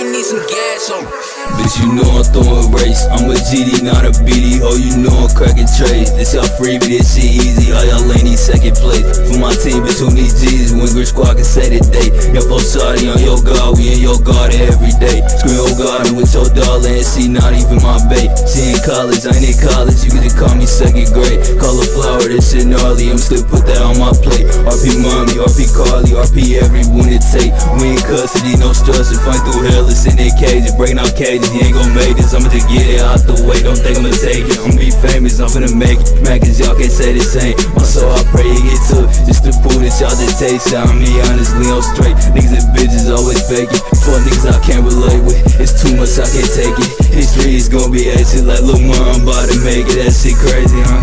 some gas on. Bitch, you know I'm throwing race. I'm a GD, not a BD. Oh, you know I'm cracking trades. This y'all freebie, this shit easy. All y'all need second place. For my team, bitch, who need Jesus? Winger squad can say the day. Your full shawty on your guard, we in your guard every day. Scream oh God, with your darling, and she not even my bait. She in college, I ain't in college. You can just call me second grade. Cauliflower, this shit gnarly. I'm still put that on my plate. RP mommy, RP Carly, RP every it take. We in custody, no stress. If fight through hell, it's in their cages. Breaking out cages, you ain't gon' make this. I'ma just get it out the way. Don't think I'ma take it. I'ma be famous, I'm finna make it. Mackins, y'all can't say the same. My soul, I pray it get. Just to prove that y'all just taste out me. Honestly, I'm straight. Niggas and bitches always faking. Fuck niggas I can't relate with. It's too much, I can't take it. History is gonna be exit like Lil Mom, I'm about to make it. That shit crazy, huh?